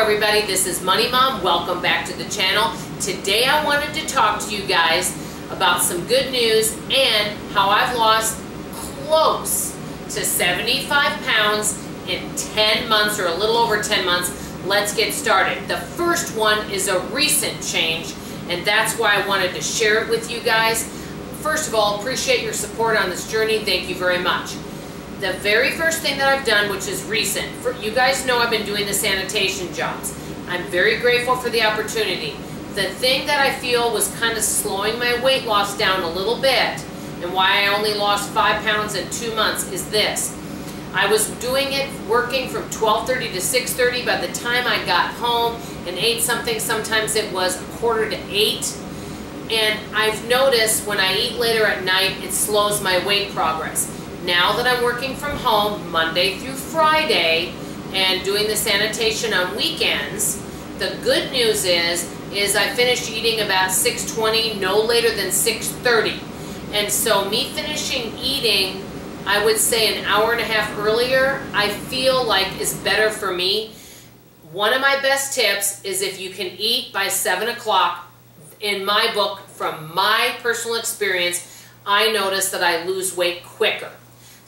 everybody, this is Money Mom. Welcome back to the channel. Today I wanted to talk to you guys about some good news and how I've lost close to 75 pounds in 10 months or a little over 10 months. Let's get started. The first one is a recent change and that's why I wanted to share it with you guys. First of all, appreciate your support on this journey. Thank you very much the very first thing that I've done, which is recent, for, you guys know I've been doing the sanitation jobs. I'm very grateful for the opportunity. The thing that I feel was kind of slowing my weight loss down a little bit, and why I only lost five pounds in two months is this. I was doing it working from 12.30 to 6.30. By the time I got home and ate something, sometimes it was a quarter to 8. And I've noticed when I eat later at night, it slows my weight progress now that I'm working from home Monday through Friday and doing the sanitation on weekends, the good news is, is I finished eating about 6.20, no later than 6.30. And so me finishing eating, I would say an hour and a half earlier, I feel like is better for me. One of my best tips is if you can eat by 7 o'clock, in my book, from my personal experience, I notice that I lose weight quicker.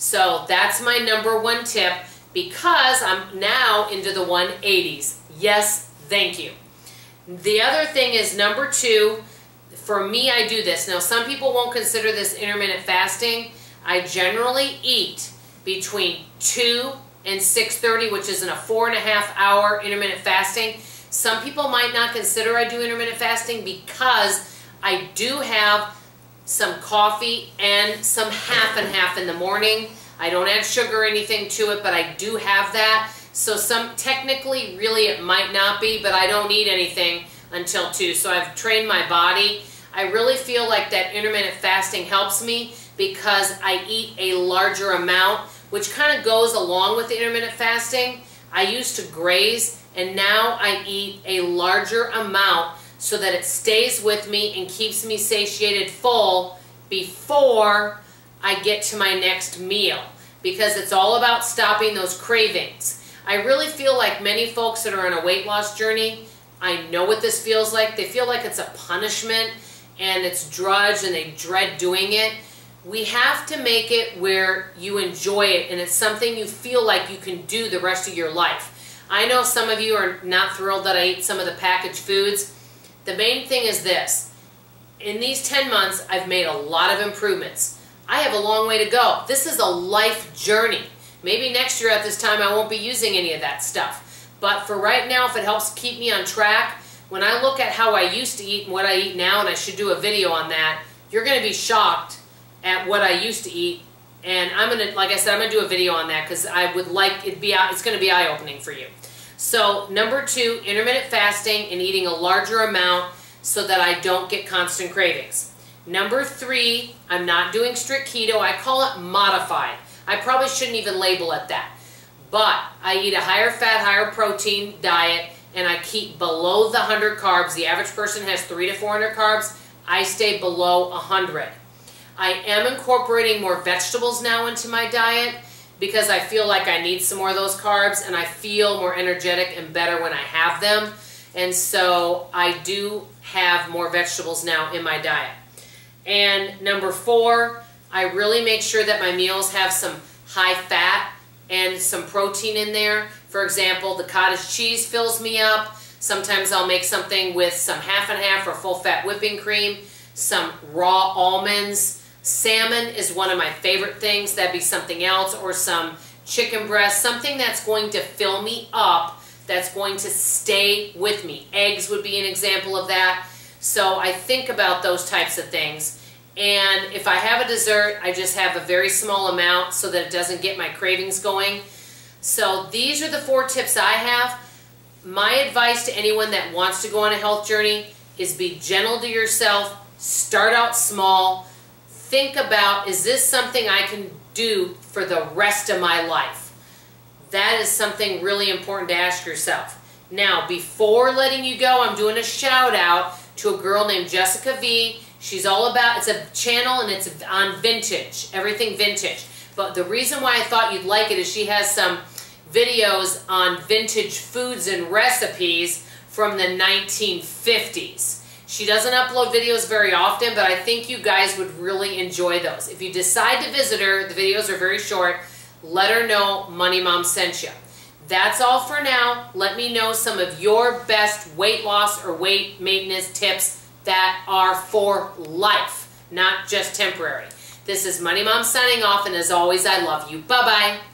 So that's my number one tip because I'm now into the 180s. Yes, thank you. The other thing is number two, for me I do this. Now some people won't consider this intermittent fasting. I generally eat between 2 and 6.30, which is in a four and a half hour intermittent fasting. Some people might not consider I do intermittent fasting because I do have some coffee and some half and half in the morning. I don't add sugar or anything to it, but I do have that. So some technically, really it might not be, but I don't eat anything until 2. So I've trained my body. I really feel like that intermittent fasting helps me because I eat a larger amount, which kind of goes along with the intermittent fasting. I used to graze, and now I eat a larger amount so that it stays with me and keeps me satiated full before I get to my next meal because it's all about stopping those cravings. I really feel like many folks that are on a weight loss journey, I know what this feels like. They feel like it's a punishment and it's drudge and they dread doing it. We have to make it where you enjoy it and it's something you feel like you can do the rest of your life. I know some of you are not thrilled that I eat some of the packaged foods. The main thing is this. In these 10 months, I've made a lot of improvements. I have a long way to go. This is a life journey. Maybe next year at this time I won't be using any of that stuff. But for right now, if it helps keep me on track, when I look at how I used to eat and what I eat now, and I should do a video on that, you're going to be shocked at what I used to eat. And I'm going to, like I said, I'm going to do a video on that because I would like it be, it's going to be eye-opening for you. So number two, intermittent fasting and eating a larger amount so that I don't get constant cravings. Number three, I'm not doing strict keto. I call it modified. I probably shouldn't even label it that. But I eat a higher fat, higher protein diet, and I keep below the 100 carbs. The average person has 3 to 400 carbs. I stay below 100. I am incorporating more vegetables now into my diet because I feel like I need some more of those carbs and I feel more energetic and better when I have them. And so I do have more vegetables now in my diet. And number four, I really make sure that my meals have some high fat and some protein in there. For example, the cottage cheese fills me up. Sometimes I'll make something with some half and half or full fat whipping cream, some raw almonds. Salmon is one of my favorite things. That'd be something else or some chicken breast, something that's going to fill me up, that's going to stay with me. Eggs would be an example of that. So I think about those types of things. And if I have a dessert, I just have a very small amount so that it doesn't get my cravings going. So these are the four tips I have. My advice to anyone that wants to go on a health journey is be gentle to yourself, start out small, think about, is this something I can do for the rest of my life? That is something really important to ask yourself. Now, before letting you go, I'm doing a shout out to a girl named Jessica V. She's all about, it's a channel and it's on vintage, everything vintage. But the reason why I thought you'd like it is she has some videos on vintage foods and recipes from the 1950s. She doesn't upload videos very often, but I think you guys would really enjoy those. If you decide to visit her, the videos are very short, let her know Money Mom sent you. That's all for now. Let me know some of your best weight loss or weight maintenance tips that are for life, not just temporary. This is Money Mom signing off, and as always, I love you. Bye-bye.